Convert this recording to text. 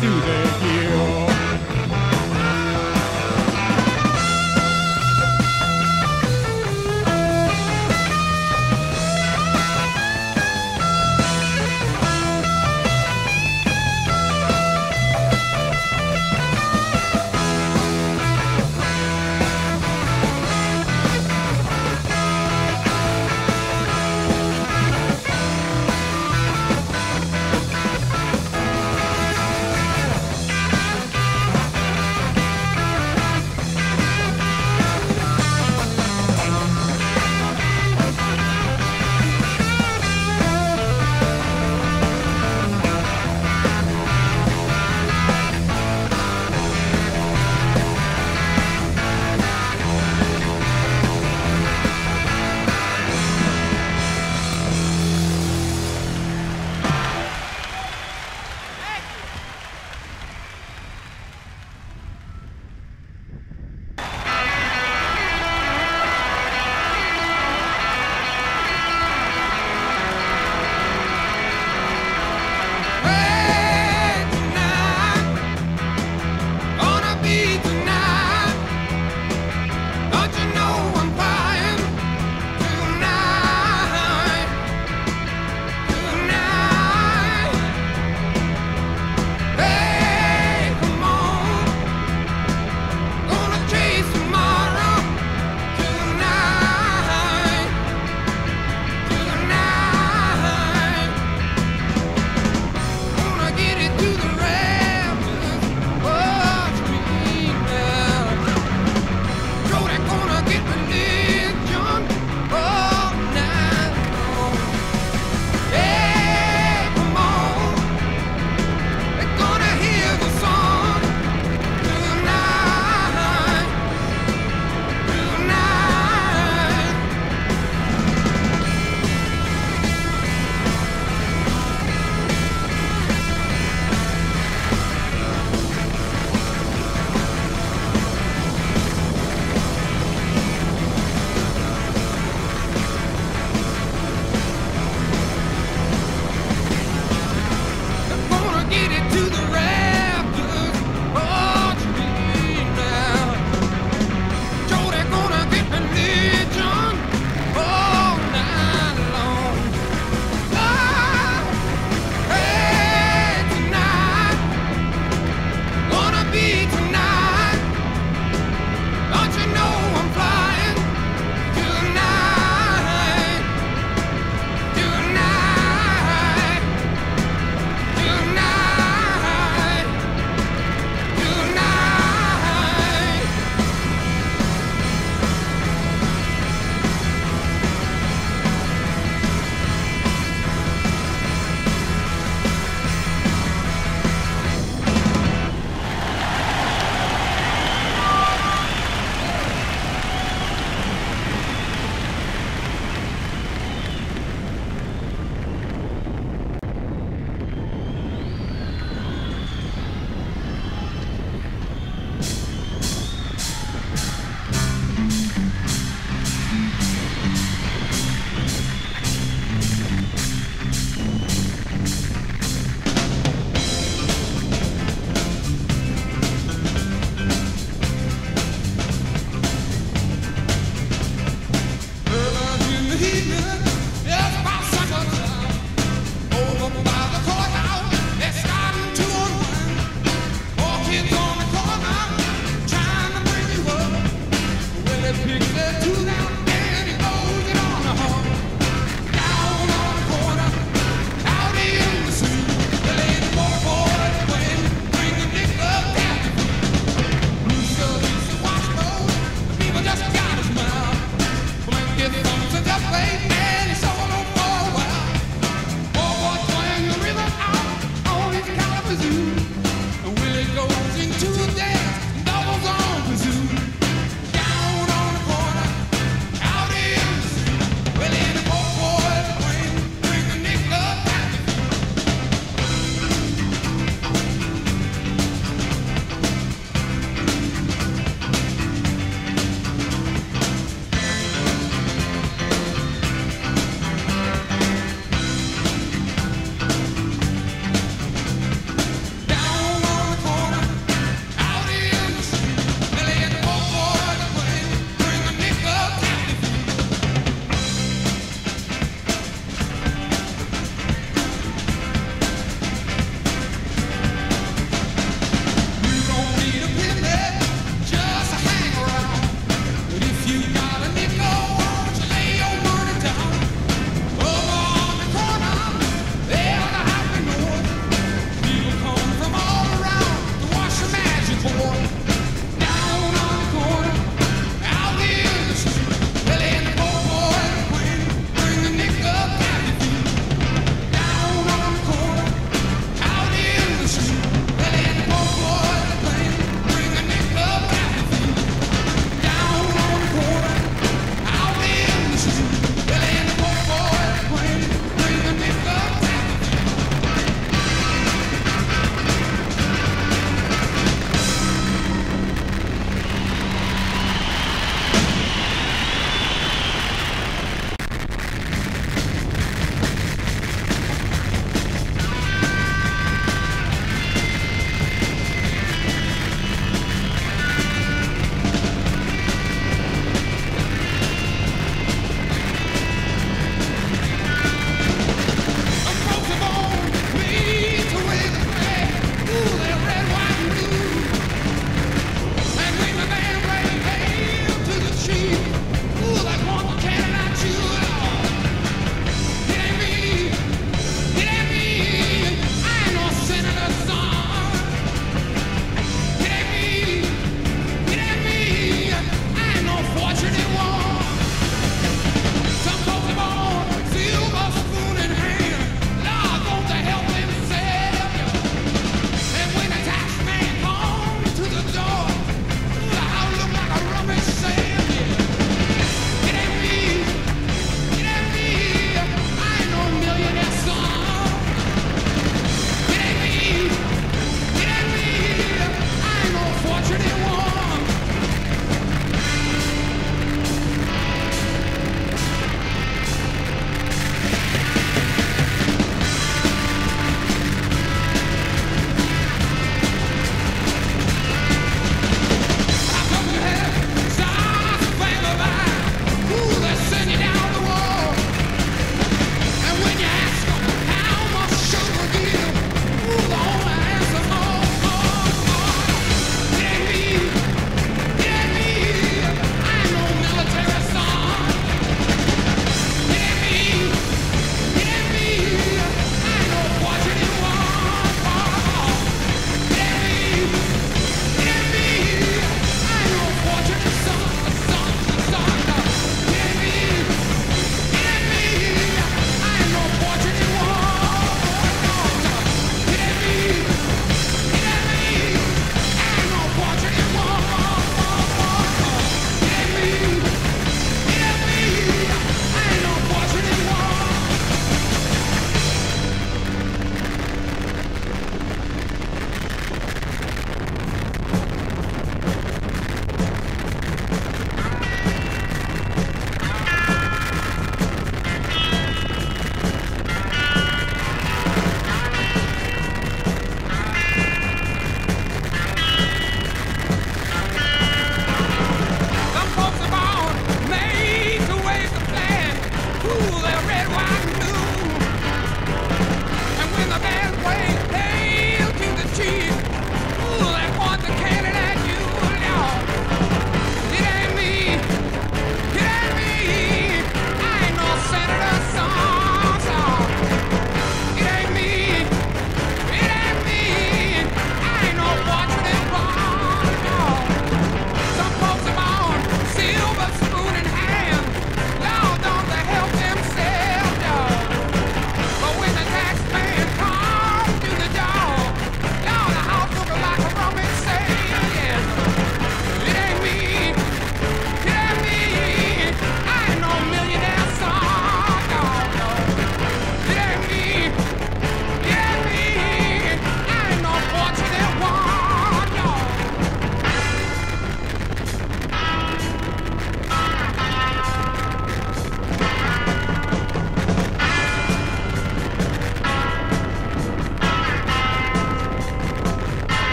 Tuesday.